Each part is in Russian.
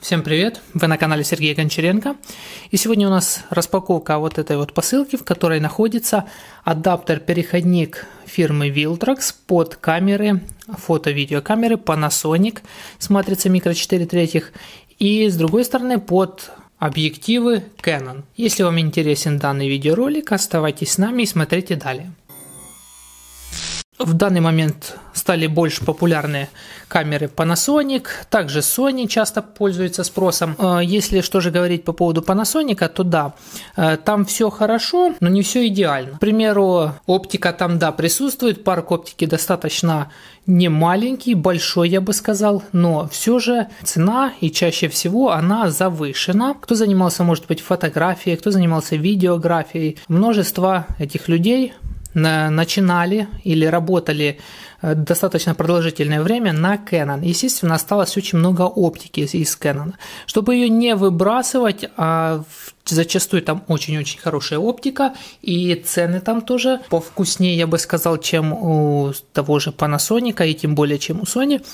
Всем привет! Вы на канале Сергея Гончаренко. И сегодня у нас распаковка вот этой вот посылки, в которой находится адаптер-переходник фирмы Viltrox под камеры, фото-видеокамеры Panasonic с матрицей микро 4 третьих и с другой стороны под объективы Canon. Если вам интересен данный видеоролик, оставайтесь с нами и смотрите далее. В данный момент стали больше популярны камеры Panasonic, также Sony часто пользуется спросом. Э, если что же говорить по поводу Panasonic, то да, э, там все хорошо, но не все идеально. К примеру, оптика там, да, присутствует, парк оптики достаточно не маленький, большой, я бы сказал, но все же цена и чаще всего она завышена. Кто занимался, может быть, фотографией, кто занимался видеографией, множество этих людей начинали или работали э, достаточно продолжительное время на Canon. Естественно, осталось очень много оптики из Canon. Чтобы ее не выбрасывать, а зачастую там очень-очень хорошая оптика, и цены там тоже повкуснее, я бы сказал, чем у того же Panasonic, и тем более, чем у Sony.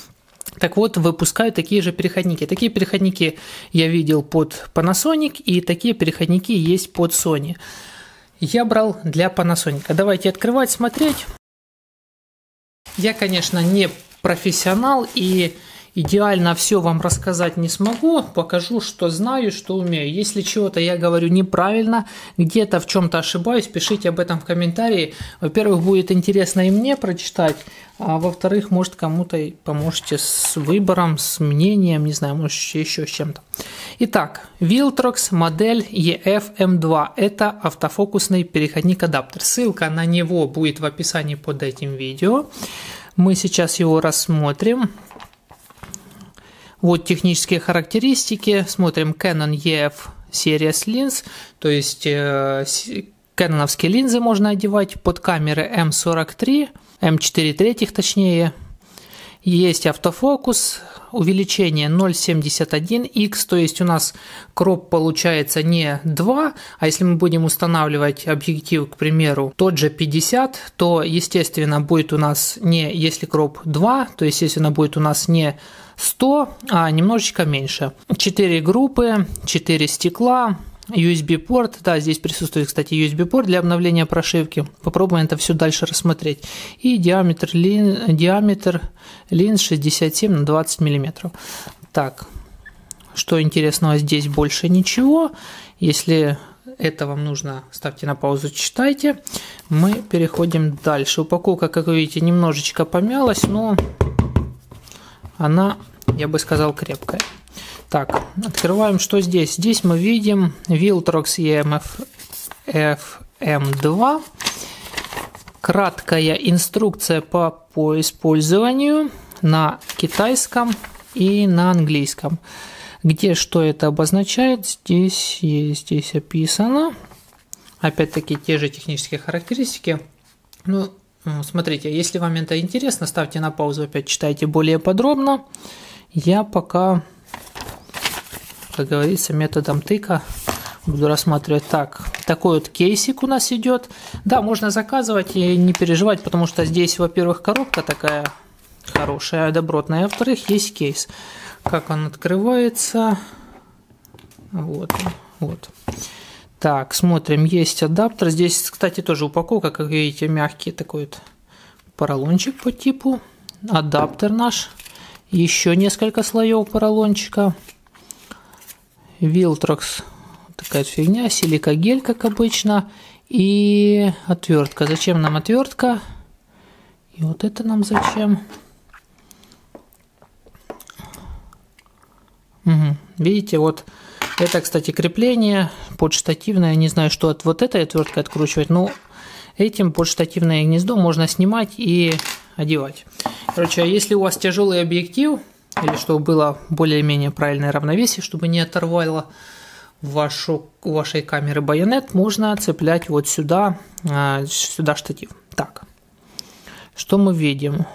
Так вот, выпускают такие же переходники. Такие переходники я видел под Panasonic, и такие переходники есть под Sony я брал для Panasonic. Давайте открывать, смотреть. Я, конечно, не профессионал и идеально все вам рассказать не смогу, покажу, что знаю, что умею. Если чего-то я говорю неправильно, где-то в чем-то ошибаюсь, пишите об этом в комментарии. Во-первых, будет интересно и мне прочитать, а во-вторых, может кому-то поможете с выбором, с мнением, не знаю, может еще с чем-то. Итак, Viltrox модель EF-M2 – это автофокусный переходник-адаптер. Ссылка на него будет в описании под этим видео. Мы сейчас его рассмотрим. Вот технические характеристики. Смотрим Canon EF Series Lens, то есть э, кэноновские линзы можно одевать под камеры M43, M4 третьих точнее. Есть автофокус, увеличение 0,71x, то есть у нас кроп получается не 2, а если мы будем устанавливать объектив, к примеру, тот же 50, то, естественно, будет у нас не, если кроп 2, то, естественно, будет у нас не 100, а немножечко меньше. 4 группы, 4 стекла, USB-порт, да, здесь присутствует, кстати, USB-порт для обновления прошивки. Попробуем это все дальше рассмотреть. И диаметр, лин, диаметр линз 67 на 20 мм. Так, что интересного здесь больше ничего. Если это вам нужно, ставьте на паузу, читайте. Мы переходим дальше. Упаковка, как вы видите, немножечко помялась, но она, я бы сказал, крепкая. Так, открываем, что здесь. Здесь мы видим Viltrox EMF FM2. Краткая инструкция по, по использованию на китайском и на английском. Где что это обозначает, здесь есть, здесь описано. Опять-таки те же технические характеристики. Ну, смотрите, если вам это интересно, ставьте на паузу, опять читайте более подробно. Я пока как говорится, методом тыка буду рассматривать так. Такой вот кейсик у нас идет. Да, можно заказывать и не переживать, потому что здесь, во-первых, коробка такая хорошая, добротная, а во-вторых, есть кейс. Как он открывается. Вот, вот. Так, смотрим, есть адаптер. Здесь, кстати, тоже упаковка, как видите, мягкий такой вот поролончик по типу. Адаптер наш. Еще несколько слоев поролончика. Вилтрокс, такая фигня, силикогель, как обычно, и отвертка. Зачем нам отвертка? И вот это нам зачем? Угу. Видите, вот это, кстати, крепление подштативное. Не знаю, что от вот этой отверткой откручивать, но этим подштативное гнездо можно снимать и одевать. Короче, а если у вас тяжелый объектив, или чтобы было более-менее правильное равновесие, чтобы не оторвало вашу, вашей камеры байонет, можно цеплять вот сюда, а, сюда штатив. Так, что мы видим?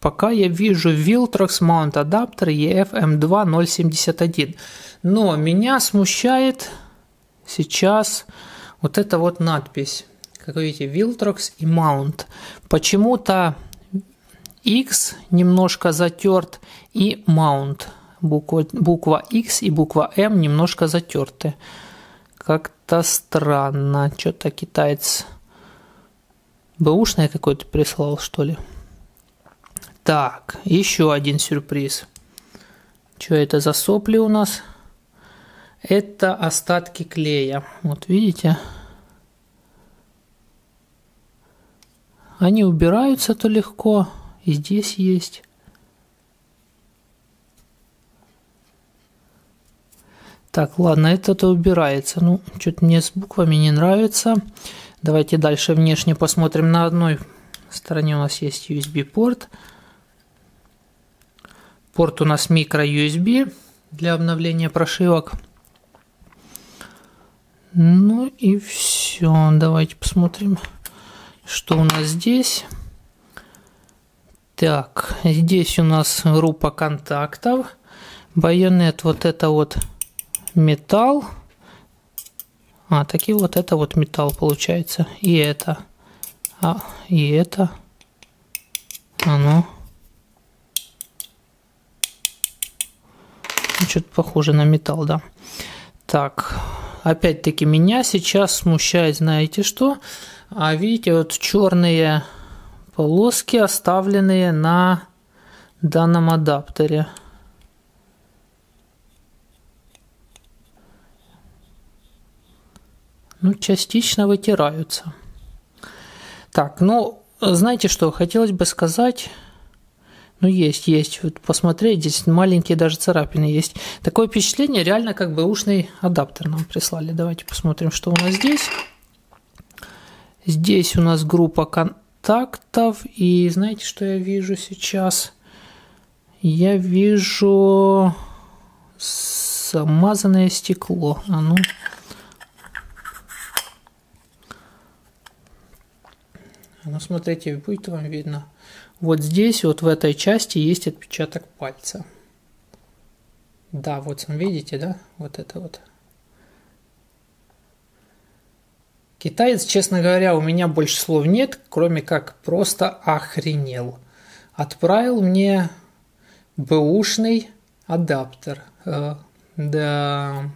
Пока я вижу Viltrox Mount адаптер EF-M2-071. Но меня смущает сейчас вот эта вот надпись. Как вы видите, Viltrox и Mount. Почему-то X немножко затерт и Mount. буква, буква X и буква M немножко затерты. Как-то странно. Что-то китаец бэушное какой-то прислал, что ли. Так, еще один сюрприз. Что это за сопли у нас? Это остатки клея. Вот видите? Они убираются-то легко. И здесь есть. Так, ладно, это-то убирается. Ну, что-то мне с буквами не нравится. Давайте дальше внешне посмотрим. На одной стороне у нас есть USB-порт. Порт у нас micro-USB для обновления прошивок. Ну и все. Давайте посмотрим, что у нас здесь. Так, здесь у нас группа контактов. Байонет вот это вот металл. А, таки вот это вот металл получается. И это. А, и это. А ну. Что-то похоже на металл, да. Так, опять-таки меня сейчас смущает, знаете что? А видите, вот черные полоски, оставленные на данном адаптере. Ну, частично вытираются. Так, ну, знаете что, хотелось бы сказать ну, есть, есть. Вот посмотреть, здесь маленькие даже царапины есть. Такое впечатление, реально как бы ушный адаптер нам прислали. Давайте посмотрим, что у нас здесь. Здесь у нас группа контактов. И знаете, что я вижу сейчас? Я вижу замазанное стекло. А ну... Ну, смотрите, будет вам видно. Вот здесь, вот в этой части есть отпечаток пальца. Да, вот видите, да? Вот это вот. Китаец, честно говоря, у меня больше слов нет, кроме как просто охренел. Отправил мне бэушный адаптер. Э, да.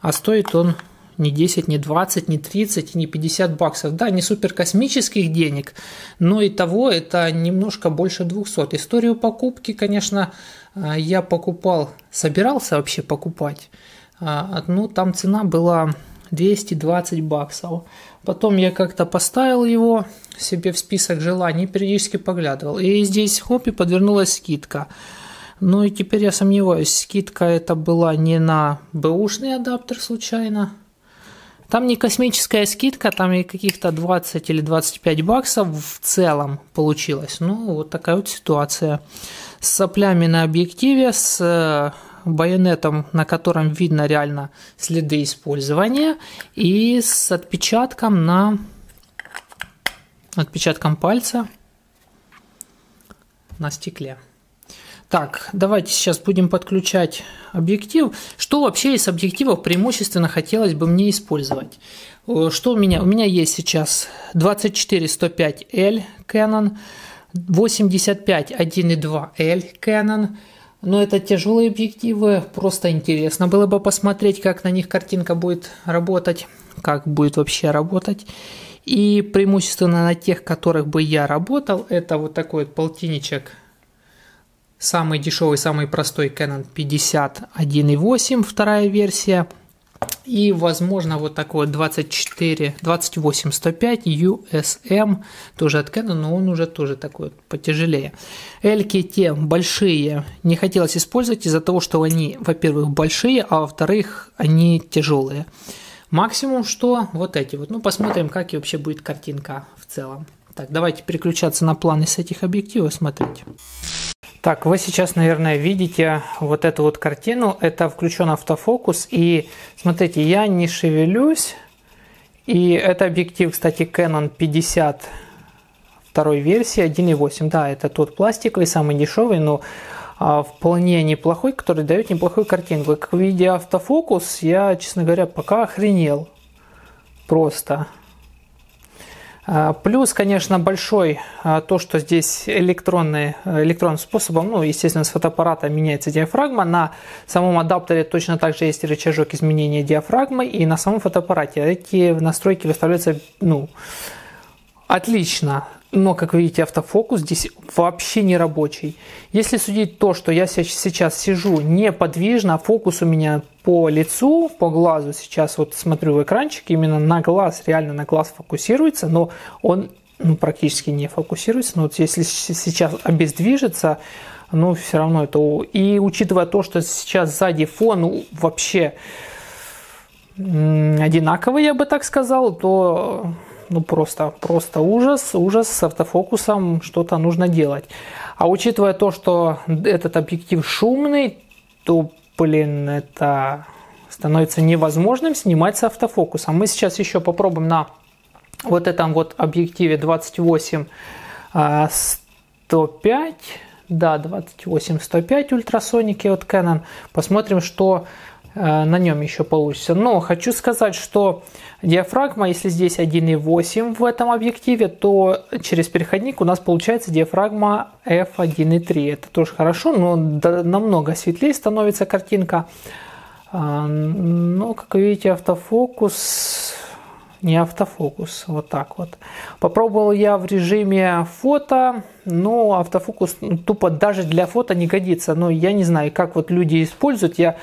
А стоит он не 10, не 20, не 30, не 50 баксов. Да, не супер космических денег, но и того это немножко больше 200. Историю покупки, конечно, а, я покупал, собирался вообще покупать. А, ну, там цена была 220 баксов. Потом я как-то поставил его себе в список желаний, периодически поглядывал. И здесь, хоп, и подвернулась скидка. Ну и теперь я сомневаюсь, скидка это была не на бэушный адаптер случайно, там не космическая скидка, там и каких-то 20 или 25 баксов в целом получилось. Ну, вот такая вот ситуация. С соплями на объективе, с э, байонетом, на котором видно реально следы использования, и с отпечатком на отпечатком пальца на стекле. Так, давайте сейчас будем подключать объектив. Что вообще из объективов преимущественно хотелось бы мне использовать? Что у меня? У меня есть сейчас 24-105L Canon, 85 1.2L Canon. Но это тяжелые объективы, просто интересно было бы посмотреть, как на них картинка будет работать, как будет вообще работать. И преимущественно на тех, которых бы я работал, это вот такой вот полтинничек Самый дешевый, самый простой Canon 51.8, вторая версия. И, возможно, вот такой 24, 28 105 USM, тоже от Canon, но он уже тоже такой потяжелее. Эльки те большие не хотелось использовать из-за того, что они, во-первых, большие, а во-вторых, они тяжелые. Максимум, что вот эти вот. Ну, посмотрим, как и вообще будет картинка в целом. Так, давайте переключаться на планы с этих объективов, смотреть. Так, вы сейчас, наверное, видите вот эту вот картину. Это включен автофокус. И смотрите, я не шевелюсь. И это объектив, кстати, Canon 50 второй версии 1.8. Да, это тот пластиковый, самый дешевый, но а, вполне неплохой, который дает неплохую картинку. И как видя автофокус, я, честно говоря, пока охренел. Просто. А, плюс, конечно, большой а, то, что здесь электронный, электронным способом, ну, естественно, с фотоаппарата меняется диафрагма. На самом адаптере точно так же есть рычажок изменения диафрагмы, и на самом фотоаппарате эти настройки выставляются, ну, отлично. Но, как видите, автофокус здесь вообще не рабочий. Если судить то, что я сейчас сижу неподвижно, а фокус у меня по лицу, по глазу, сейчас вот смотрю в экранчик, именно на глаз, реально на глаз фокусируется, но он ну, практически не фокусируется. Но вот если сейчас обездвижится, ну, все равно это... И учитывая то, что сейчас сзади фон ну, вообще одинаковый, я бы так сказал, то ну просто, просто ужас, ужас с автофокусом что-то нужно делать. А учитывая то, что этот объектив шумный, то, блин, это становится невозможным снимать с автофокусом. Мы сейчас еще попробуем на вот этом вот объективе 28 105, а, да, 28 105 ультрасоники от Canon. Посмотрим, что на нем еще получится. Но хочу сказать, что диафрагма, если здесь 1.8 в этом объективе, то через переходник у нас получается диафрагма f1.3. Это тоже хорошо, но намного светлее становится картинка. А, но, как вы видите, автофокус не автофокус, вот так вот. Попробовал я в режиме фото, но автофокус ну, тупо даже для фото не годится. Но я не знаю, как вот люди используют. Я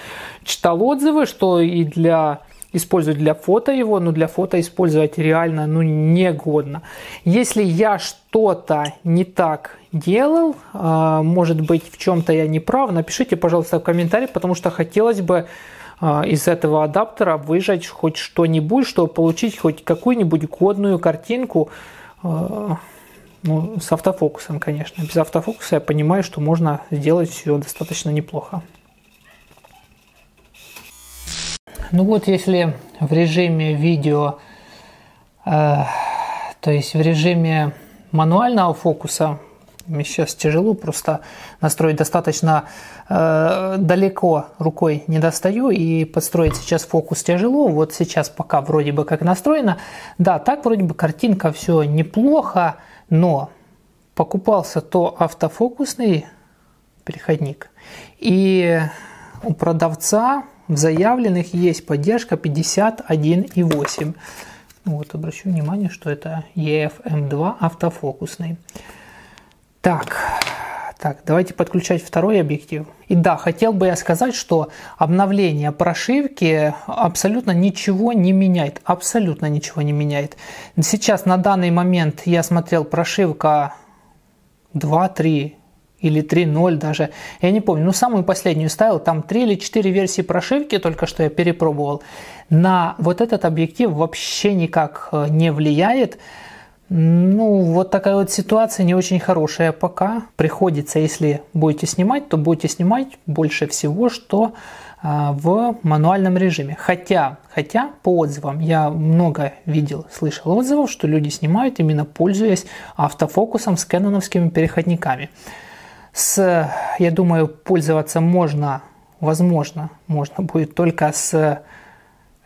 читал отзывы, что и для использовать для фото его, но для фото использовать реально ну, негодно. Если я что-то не так делал, а, может быть в чем-то я не прав, напишите, пожалуйста, в комментарии, потому что хотелось бы из этого адаптера выжать хоть что-нибудь, чтобы получить хоть какую-нибудь годную картинку а, ну, с автофокусом, конечно. Без автофокуса я понимаю, что можно сделать все достаточно неплохо. Ну вот, если в режиме видео, э, то есть в режиме мануального фокуса мне сейчас тяжело просто настроить достаточно э, далеко рукой не достаю и подстроить сейчас фокус тяжело. Вот сейчас пока вроде бы как настроено. Да, так вроде бы картинка все неплохо, но покупался то автофокусный переходник и у продавца в заявленных есть поддержка 51,8. Вот, обращу внимание, что это EFM2 автофокусный. Так, так, давайте подключать второй объектив. И да, хотел бы я сказать, что обновление прошивки абсолютно ничего не меняет. Абсолютно ничего не меняет. Сейчас на данный момент я смотрел прошивка 2.3 или 3.0 даже, я не помню, ну самую последнюю ставил, там 3 или 4 версии прошивки только что я перепробовал. На вот этот объектив вообще никак э, не влияет. Ну, вот такая вот ситуация не очень хорошая пока. Приходится, если будете снимать, то будете снимать больше всего, что а, в мануальном режиме. Хотя, хотя по отзывам я много видел, слышал отзывов, что люди снимают именно пользуясь автофокусом с кэноновскими переходниками. С, я думаю, пользоваться можно, возможно, можно будет только с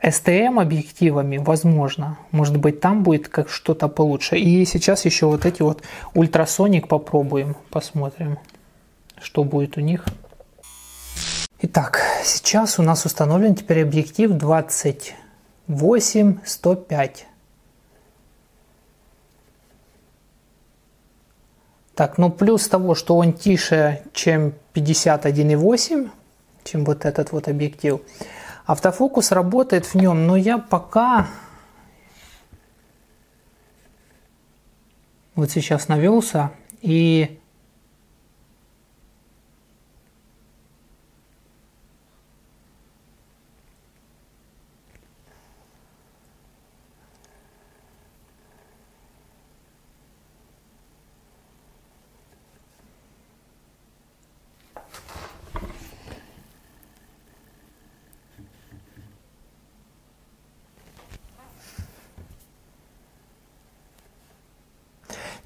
STM объективами, возможно, может быть там будет как что-то получше. И сейчас еще вот эти вот ультрасоник попробуем, посмотрим, что будет у них. Итак, сейчас у нас установлен теперь объектив 28-105. Так, ну плюс того, что он тише, чем 51,8, чем вот этот вот объектив, Автофокус работает в нем, но я пока вот сейчас навелся и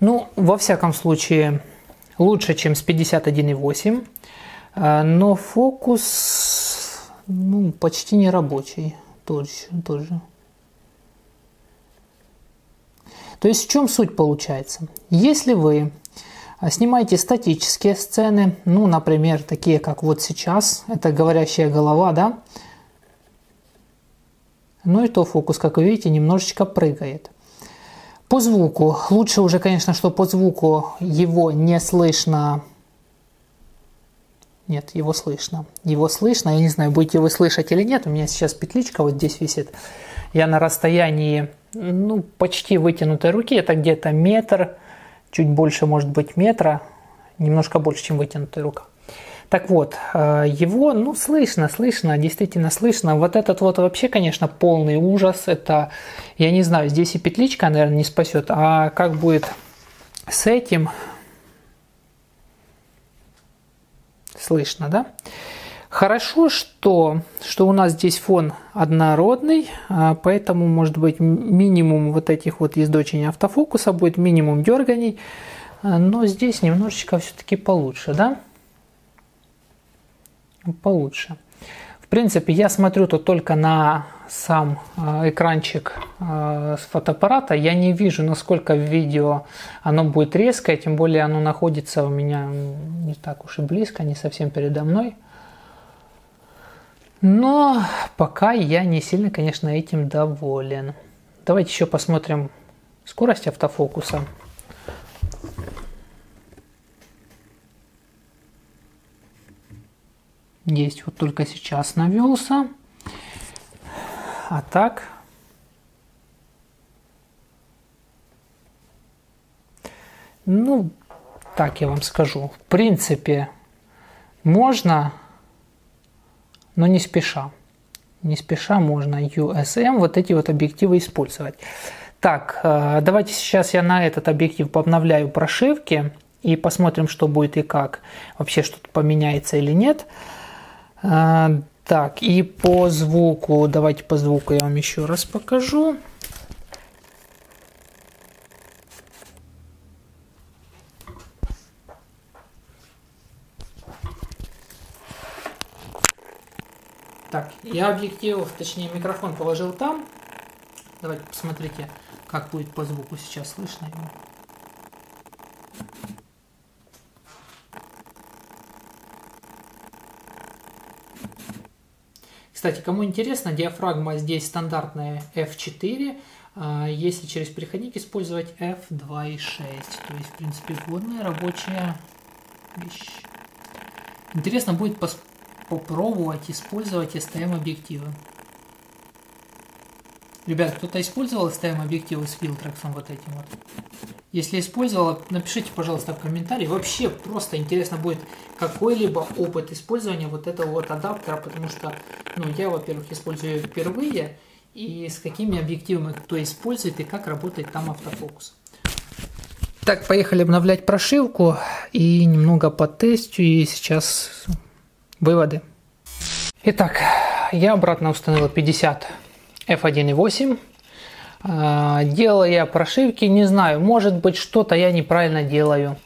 Ну, во всяком случае, лучше, чем с 51,8, э, но фокус ну, почти не рабочий, тот же. Тот же. То есть в чем суть получается? Если вы снимаете статические сцены, ну, например, такие, как вот сейчас, это говорящая голова, да, ну и то фокус, как вы видите, немножечко прыгает. По звуку. Лучше уже, конечно, что по звуку его не слышно. Нет, его слышно. Его слышно. Я не знаю, будете вы слышать или нет. У меня сейчас петличка вот здесь висит. Я на расстоянии, ну, почти вытянутой руки. Это где-то метр, чуть больше, может быть, метра. Немножко больше, чем вытянутая рука. Так вот, э, его, ну, слышно, слышно, действительно слышно. Вот этот вот вообще, конечно, полный ужас. Это, я не знаю, здесь и петличка, наверное, не спасет. А как будет с этим? Слышно, да? Хорошо, что, что у нас здесь фон однородный, а поэтому, может быть, минимум вот этих вот ездочений автофокуса будет, минимум дерганий, но здесь немножечко все-таки получше, да? Получше. В принципе, я смотрю тут только на сам э, экранчик э, с фотоаппарата. Я не вижу, насколько видео оно будет резкое, тем более оно находится у меня не так уж и близко, не совсем передо мной. Но пока я не сильно, конечно, этим доволен. Давайте еще посмотрим скорость автофокуса. Есть вот только сейчас навелся. А так... Ну, так я вам скажу. В принципе, можно, но не спеша. Не спеша можно USM вот эти вот объективы использовать. Так, э, давайте сейчас я на этот объектив пообновляю прошивки и посмотрим, что будет и как. Вообще что-то поменяется или нет. А, так, и по звуку, давайте по звуку я вам еще раз покажу. Так, я объектив, точнее микрофон положил там. Давайте посмотрите, как будет по звуку сейчас слышно его. Кстати, кому интересно, диафрагма здесь стандартная f4, а, если через переходник использовать f2.6. То есть, в принципе, годная рабочая вещь. Интересно будет попробовать использовать STM объективы. Ребят, кто-то использовал STM объективы с филтрексом вот этим вот? Если использовала, напишите, пожалуйста, в комментарии. Вообще просто интересно будет какой-либо опыт использования вот этого вот адаптера, потому что, ну, я, во-первых, использую впервые, и с какими объективами кто использует, и как работает там автофокус. Так, поехали обновлять прошивку и немного по тесту, и сейчас выводы. Итак, я обратно установил 50 f1.8 а, делая прошивки, не знаю, может быть что-то я неправильно делаю.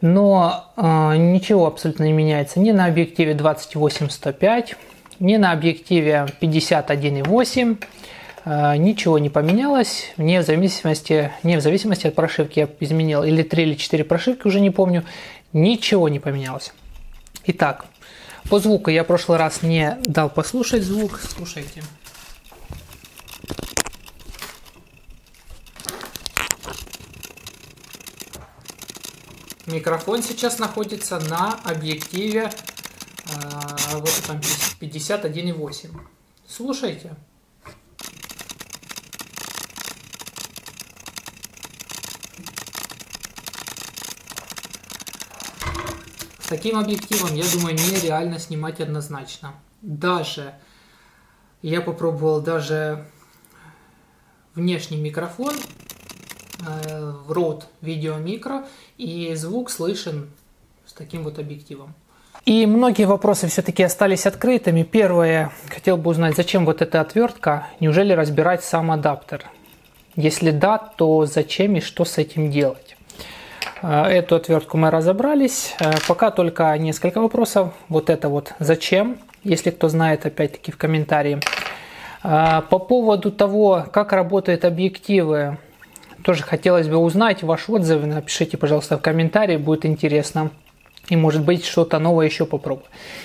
Но э, ничего абсолютно не меняется ни на объективе 28-105, ни на объективе 51.8. Э, а, ничего не поменялось, вне зависимости, не в зависимости от прошивки я изменил, или 3 или 4 прошивки, уже не помню, ничего не поменялось. Итак, по звуку я в прошлый раз не дал послушать звук, слушайте. Микрофон сейчас находится на объективе э, вот там 51,8. Слушайте. С таким объективом, я думаю, нереально снимать однозначно. Даже я попробовал даже внешний микрофон Э, в Video Micro, и звук слышен с таким вот объективом. И многие вопросы все-таки остались открытыми. Первое, хотел бы узнать, зачем вот эта отвертка? Неужели разбирать сам адаптер? Если да, то зачем и что с этим делать? Э, эту отвертку мы разобрались. Э, пока только несколько вопросов. Вот это вот зачем? Если кто знает, опять-таки в комментарии. По поводу того, как работают объективы тоже хотелось бы узнать ваш отзыв. Напишите, пожалуйста, в комментарии, будет интересно. И может быть что-то новое еще попробую.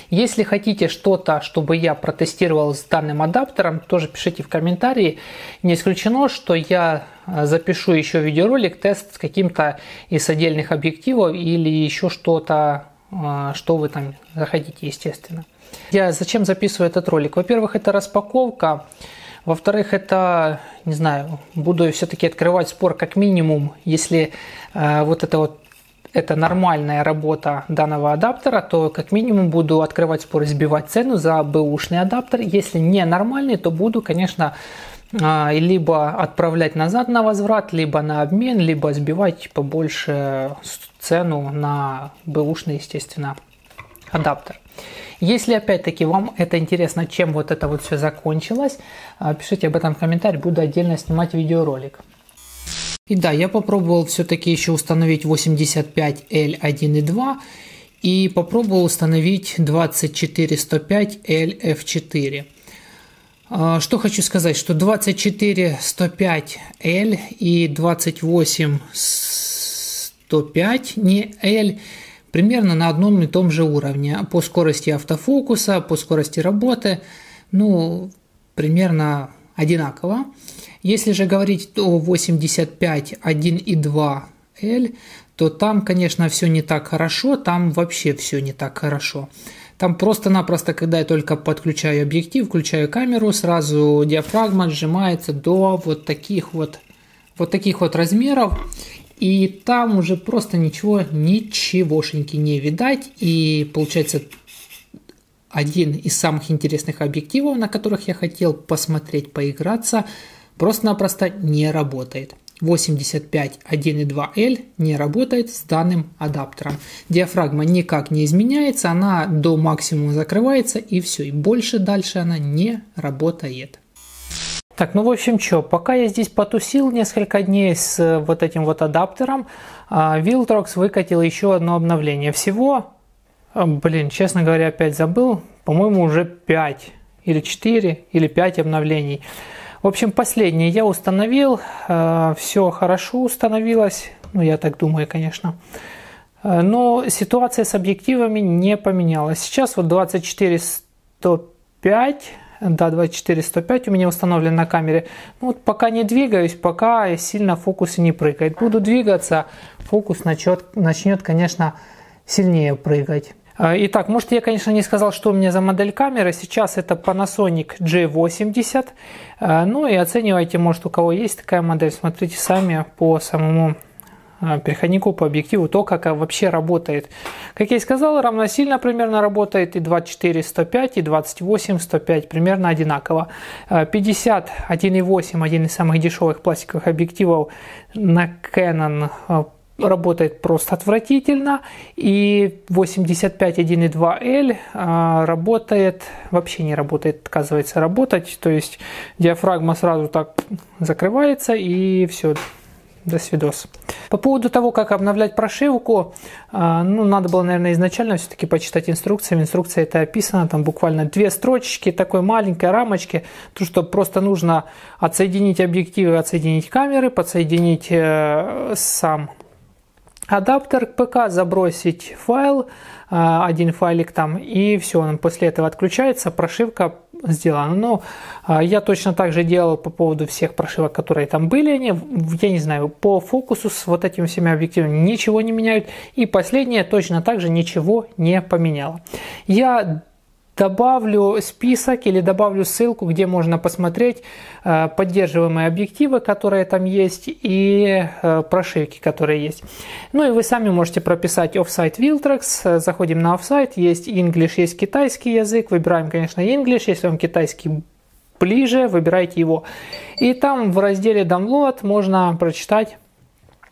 Если хотите что-то, чтобы я протестировал с данным адаптером, тоже пишите в комментарии. Не исключено, что я э, запишу еще видеоролик, тест с каким-то из отдельных объективов или еще что-то, э, что вы там захотите, естественно. Я зачем записываю этот ролик? Во-первых, это распаковка. Во-вторых, это, не знаю, буду все-таки открывать спор как минимум, если э, вот это вот это нормальная работа данного адаптера, то как минимум буду открывать спор и сбивать цену за бэушный адаптер. Если не нормальный, то буду, конечно, э, либо отправлять назад на возврат, либо на обмен, либо сбивать побольше цену на бэушный, естественно, адаптер. Если опять-таки вам это интересно, чем вот это вот все закончилось, а, пишите об этом в комментарии, буду отдельно снимать видеоролик. И да, я попробовал все-таки еще установить 85L1.2 и попробовал установить 24105LF4. А, что хочу сказать, что 24105L и 28105 не L примерно на одном и том же уровне по скорости автофокуса, по скорости работы, ну, примерно одинаково. Если же говорить о 85 1.2 L, то там, конечно, все не так хорошо, там вообще все не так хорошо. Там просто-напросто, когда я только подключаю объектив, включаю камеру, сразу диафрагма сжимается до вот таких вот, вот таких вот размеров. И там уже просто ничего, ничегошеньки не видать. И получается один из самых интересных объективов, на которых я хотел посмотреть, поиграться, просто-напросто не работает. 85 1.2L не работает с данным адаптером. Диафрагма никак не изменяется, она до максимума закрывается и все, и больше дальше она не работает. Так, ну в общем что, пока я здесь потусил несколько дней с э, вот этим вот адаптером, Viltrox а, выкатил еще одно обновление. Всего, а, блин, честно говоря, опять забыл, по-моему уже 5 или 4 или 5 обновлений. В общем, последнее я установил, а, все хорошо установилось, ну я так думаю, конечно. Но ситуация с объективами не поменялась. Сейчас вот 24 105 да, 24-105 у меня установлен на камере. Ну, вот пока не двигаюсь, пока сильно фокус не прыгает. Буду двигаться, фокус начнет, начнет конечно, сильнее прыгать. А, итак, может я, конечно, не сказал, что у меня за модель камеры. Сейчас это Panasonic G80. А, ну и оценивайте, может у кого есть такая модель, смотрите сами по самому переходнику по объективу, то, как вообще работает. Как я и сказал, равносильно примерно работает и 24 105, и 28 105, примерно одинаково. 50 а, 1.8, один из самых дешевых пластиковых объективов на Canon а, работает просто отвратительно. И 85 1.2L работает, вообще не работает, отказывается работать. То есть диафрагма сразу так закрывается и все, до свидос. По поводу того, как обновлять прошивку, а, ну, надо было, наверное, изначально все-таки почитать инструкцию. В инструкции это описано, там буквально две строчки, такой маленькой рамочки, то, что просто нужно отсоединить объективы, отсоединить камеры, подсоединить э, сам адаптер к ПК, забросить файл, а, один файлик там, и все, он после этого отключается, прошивка сделано. Но а, я точно так же делал по поводу всех прошивок, которые там были. Они, я не знаю, по фокусу с вот этими всеми объективами ничего не меняют. И последнее точно так же ничего не поменяло. Я добавлю список или добавлю ссылку, где можно посмотреть э, поддерживаемые объективы, которые там есть, и э, прошивки, которые есть. Ну и вы сами можете прописать offsite Viltrex. Заходим на offsite, есть English, есть китайский язык. Выбираем, конечно, English, если вам китайский ближе, выбирайте его. И там в разделе download можно прочитать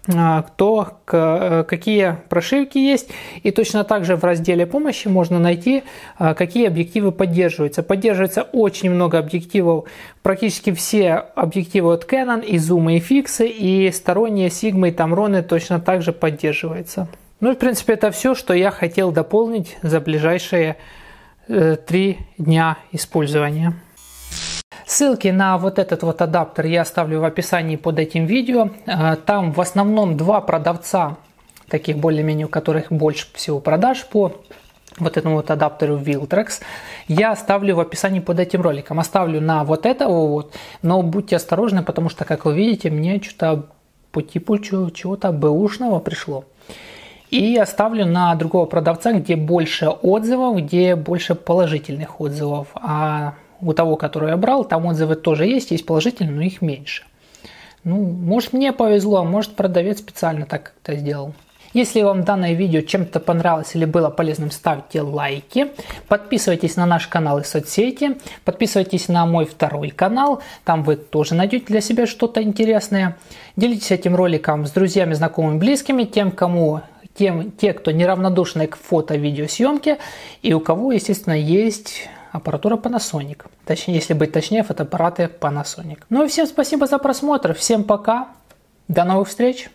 кто, э, какие прошивки есть. И точно так же в разделе помощи можно найти, а, какие объективы поддерживаются. Поддерживается очень много объективов, практически все объективы от Canon, и Zoom, и Fix, и сторонние Sigma и Tamron точно так же поддерживаются. Ну и в принципе это все, что я хотел дополнить за ближайшие э, три дня использования. Ссылки на вот этот вот адаптер я оставлю в описании под этим видео. Э, там в основном два продавца, таких более-менее, у которых больше всего продаж по вот этому вот адаптеру Viltrex. Я оставлю в описании под этим роликом. Оставлю на вот этого вот, но будьте осторожны, потому что, как вы видите, мне что-то по типу чего-то бэушного пришло. И оставлю на другого продавца, где больше отзывов, где больше положительных отзывов. А у того, который я брал, там отзывы тоже есть, есть положительные, но их меньше. Ну, может мне повезло, а может продавец специально так это сделал. Если вам данное видео чем-то понравилось или было полезным, ставьте лайки, подписывайтесь на наш канал и соцсети, подписывайтесь на мой второй канал, там вы тоже найдете для себя что-то интересное. Делитесь этим роликом с друзьями, знакомыми, близкими, тем, кому тем, те, кто неравнодушны к фото-видеосъемке и у кого, естественно, есть аппаратура Panasonic. Точнее, если быть точнее, фотоаппараты Panasonic. Ну и всем спасибо за просмотр. Всем пока. До новых встреч.